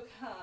so.